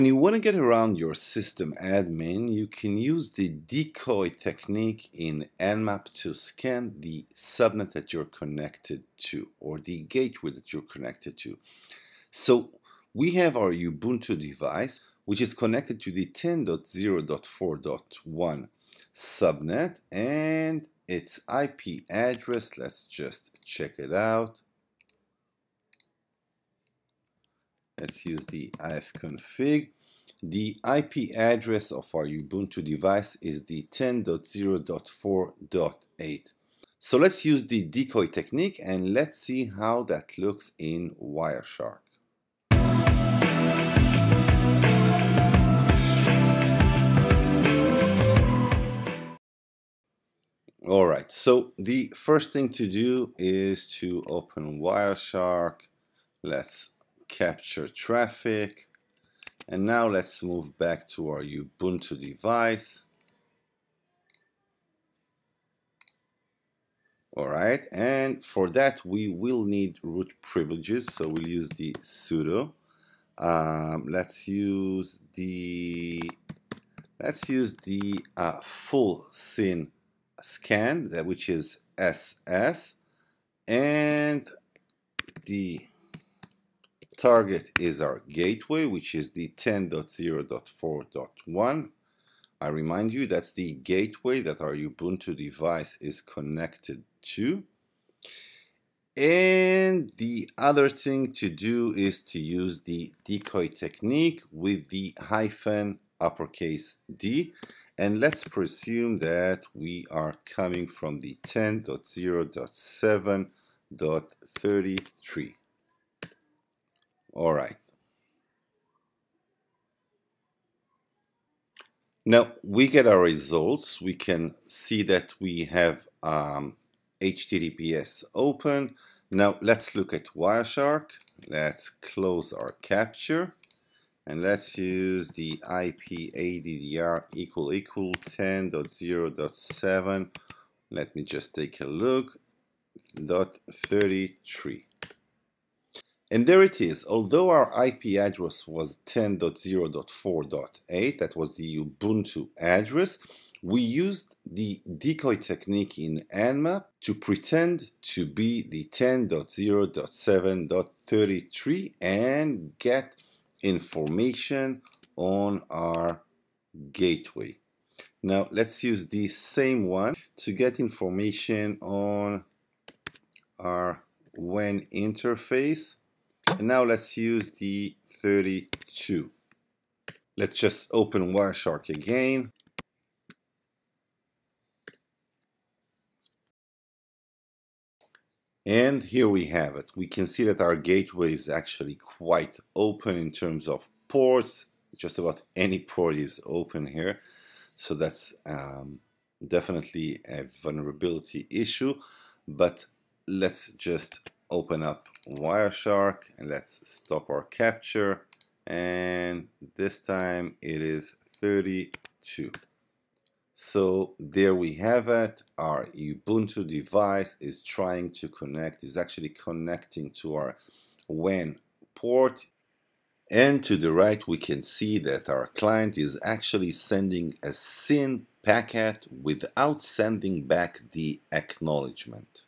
When you want to get around your system admin, you can use the decoy technique in Nmap to scan the subnet that you're connected to or the gateway that you're connected to. So we have our Ubuntu device which is connected to the 10.0.4.1 subnet and its IP address, let's just check it out. Let's use the ifconfig. The IP address of our Ubuntu device is the 10.0.4.8. So let's use the decoy technique and let's see how that looks in Wireshark. Alright, so the first thing to do is to open Wireshark. Let's capture traffic. And now let's move back to our Ubuntu device. Alright, and for that we will need root privileges, so we'll use the sudo. Um, let's use the let's use the uh, full SYN scan, that which is SS, and the target is our gateway, which is the 10.0.4.1. I remind you that's the gateway that our Ubuntu device is connected to. And the other thing to do is to use the decoy technique with the hyphen uppercase D. And let's presume that we are coming from the 10.0.7.33. All right. Now we get our results. We can see that we have um, HTTPS open. Now let's look at Wireshark. Let's close our capture and let's use the IP ADDR equal equal 10.0.7. Let me just take a look. Dot 33. And there it is. Although our IP address was 10.0.4.8, that was the Ubuntu address, we used the decoy technique in Nmap to pretend to be the 10.0.7.33 and get information on our gateway. Now let's use the same one to get information on our WAN interface and now let's use the 32. Let's just open Wireshark again. And here we have it. We can see that our gateway is actually quite open in terms of ports. Just about any port is open here. So that's um, definitely a vulnerability issue. But let's just open up Wireshark and let's stop our capture. And this time it is 32 so there we have it. Our Ubuntu device is trying to connect is actually connecting to our WAN port. And to the right we can see that our client is actually sending a SYN packet without sending back the acknowledgement